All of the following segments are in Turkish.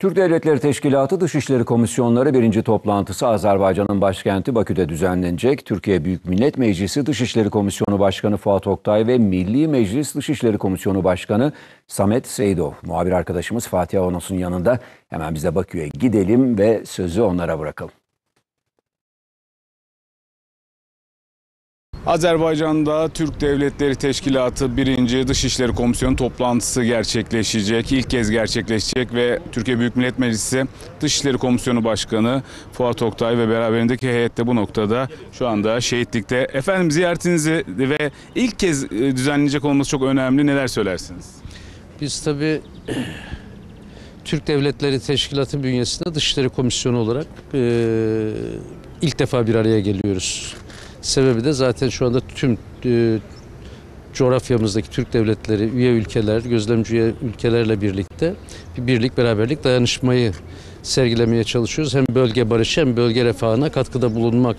Türk Devletleri Teşkilatı Dışişleri Komisyonları birinci toplantısı Azerbaycan'ın başkenti Bakü'de düzenlenecek. Türkiye Büyük Millet Meclisi Dışişleri Komisyonu Başkanı Fuat Oktay ve Milli Meclis Dışişleri Komisyonu Başkanı Samet Seydov. Muhabir arkadaşımız Fatih Avanos'un yanında. Hemen biz de Bakü'ye gidelim ve sözü onlara bırakalım. Azerbaycan'da Türk Devletleri Teşkilatı 1. Dışişleri Komisyonu toplantısı gerçekleşecek. İlk kez gerçekleşecek ve Türkiye Büyük Millet Meclisi Dışişleri Komisyonu Başkanı Fuat Oktay ve beraberindeki heyette bu noktada şu anda şehitlikte. Efendim ziyaretinizi ve ilk kez e, düzenlenecek olması çok önemli. Neler söylersiniz? Biz tabii Türk Devletleri Teşkilatı bünyesinde Dışişleri Komisyonu olarak e, ilk defa bir araya geliyoruz. Sebebi de zaten şu anda tüm e, coğrafyamızdaki Türk devletleri, üye ülkeler, gözlemci üye ülkelerle birlikte bir birlik, beraberlik, dayanışmayı sergilemeye çalışıyoruz. Hem bölge barışı hem bölge refahına katkıda bulunmak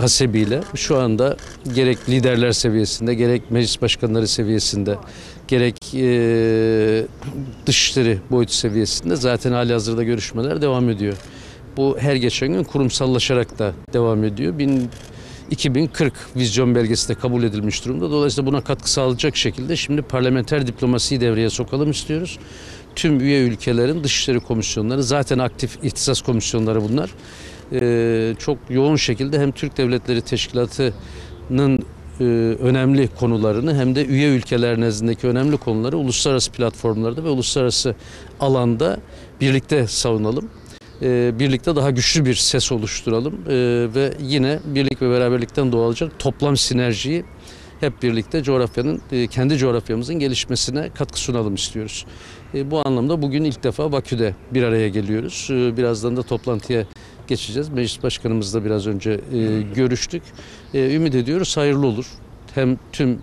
hasebiyle şu anda gerek liderler seviyesinde, gerek meclis başkanları seviyesinde, gerek e, dışişleri boyutu seviyesinde zaten hali hazırda görüşmeler devam ediyor. Bu her geçen gün kurumsallaşarak da devam ediyor. Bin, 2040 vizyon belgesi de kabul edilmiş durumda. Dolayısıyla buna katkı sağlayacak şekilde şimdi parlamenter diplomasiyi devreye sokalım istiyoruz. Tüm üye ülkelerin dışişleri komisyonları zaten aktif ihtisas komisyonları bunlar. Ee, çok yoğun şekilde hem Türk Devletleri Teşkilatı'nın e, önemli konularını hem de üye ülkeler nezdindeki önemli konuları uluslararası platformlarda ve uluslararası alanda birlikte savunalım e, birlikte daha güçlü bir ses oluşturalım e, ve yine birlik ve beraberlikten doğacak toplam sinerjiyi hep birlikte coğrafyanın e, kendi coğrafyamızın gelişmesine katkı sunalım istiyoruz. E, bu anlamda bugün ilk defa Bakü'de bir araya geliyoruz. E, birazdan da toplantıya geçeceğiz. Meclis Başkanımızla biraz önce görüştük. E, ümit ediyoruz hayırlı olur. Hem tüm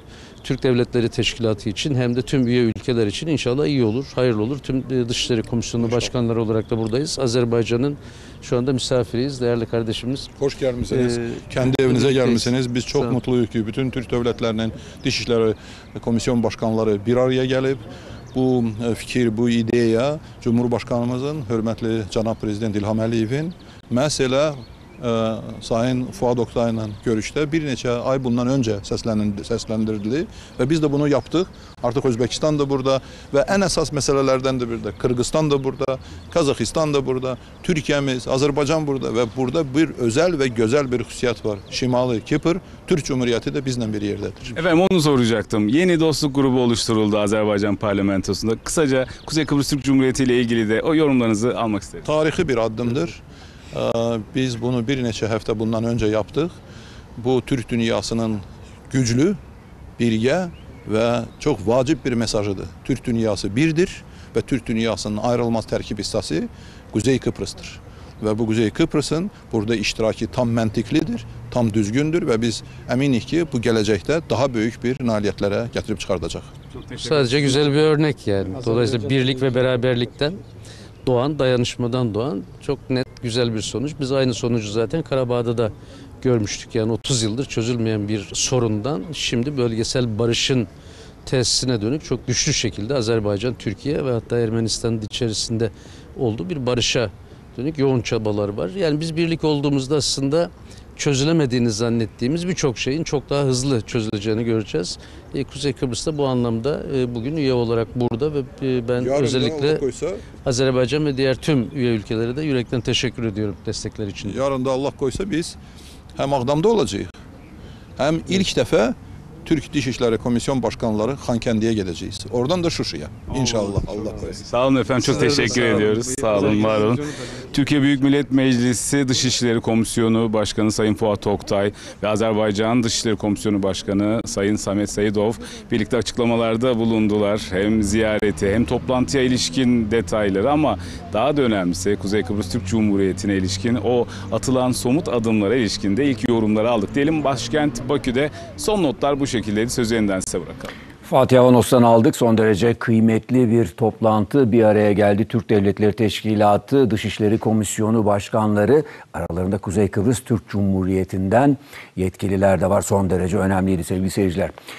Türk Devletleri Teşkilatı için hem de tüm üye ülkeler için inşallah iyi olur, hayırlı olur. Tüm e, Dışişleri Komisyonu başkanları olarak da buradayız. Azerbaycan'ın şu anda misafiriyiz. Değerli kardeşimiz Hoş gelmişsiniz. Ee, Kendi evinize gelmişsiniz. Biz çok mutluyuz ki bütün Türk devletlerinin Dışişleri Komisyon başkanları bir araya gelip bu e, fikir, bu ideya Cumhurbaşkanımızın, hörmətli cənab prezident İlham Əliyevin məsələ e, Sayın Fuad Oktay'la görüşte bir neçə ay bundan önce səslənin- səsləndirildi ve biz de bunu yaptık. Artık Özbekistan da burada ve en esas meselelerden de bir de Kırgızistan da burada, Kazakistan da burada, Türkiye'miz, Azerbaycan burada ve burada bir özel ve güzel bir hususiyet var. Şimali Kipr, Türk Cumhuriyeti de bizden bir yerdedir. Efendim onu soracaktım. Yeni dostluk grubu oluşturuldu Azerbaycan parlamentosunda. Kısaca Kuzey Kıbrıs Türk Cumhuriyeti ile ilgili de o yorumlarınızı almak isterim. Tarihi bir addımdır. Ee, Biz bunu bir neçə həftə bundan önce yaptık. Bu Türk dünyasının güclü, birgə ve çok vacip bir mesajıdır. Türk dünyası birdir ve Türk dünyasının ayrılmaz terkip hissesi Kuzey Kıbrıs'tır. Ve bu Kuzey Kıbrıs'ın burada iştiraki tam məntiqlidir, tam düzgündür ve biz eminik ki bu gelecekte daha büyük bir çıxardacaq. Çok teşekkür sadece güzel bir örnek yani. Dolayısıyla birlik ve beraberlikten doğan, dayanışmadan doğan çok net güzel bir sonuç. Biz aynı sonucu zaten Karabağ'da da görmüştük. Yani 30 yıldır çözülmeyen bir sorundan şimdi bölgesel barışın tesisine dönük çok güçlü şekilde Azerbaycan, Türkiye ve hatta Ermenistan'ın içerisinde olduğu bir barışa dönük yoğun çabalar var. Yani biz birlik olduğumuzda aslında çözülemediğini zannettiğimiz birçok şeyin çok daha hızlı çözüleceğini göreceğiz. E, Kuzey Kıbrıs'ta bu anlamda e, bugün üye olarak burada ve e, ben özellikle Azerbaycan ve diğer tüm üye ülkelere de yürekten teşekkür ediyorum destekleri için. Yarın da Allah koysa biz hem Ağdam'da olacağız hem ilk defa Türk Dışişleri Komisyon Başkanları Xankəndiyə gedeceğiz. Oradan da Şuşa'ya. İnşallah Allah koysa. Sağ olun efendim. Çok teşekkür sağ olun. ediyoruz. Sağ olun, var olun. Türkiye Büyük Millet Meclisi Dışişleri Komisyonu Başkanı Sayın Fuat Oktay ve Azerbaycan Dışişleri Komisyonu Başkanı Sayın Samet Seyidov birlikte açıklamalarda bulundular. Hem ziyareti hem toplantıya ilişkin detayları ama daha da önemlisi Kuzey Kıbrıs Türk Cumhuriyeti'ne ilişkin o atılan somut adımlara ilişkin de ilk yorumları aldık. Diyelim başkent Bakü'de son notlar bu şekildeydi. Sözü yeniden size bırakalım. Fatih Avanos'tan aldık. Son derece kıymetli bir toplantı bir araya geldi. Türk Devletleri Teşkilatı Dışişleri Komisyonu Başkanları aralarında Kuzey Kıbrıs Türk Cumhuriyeti'nden yetkililer de var. Son derece önemliydi sevgili seyirciler.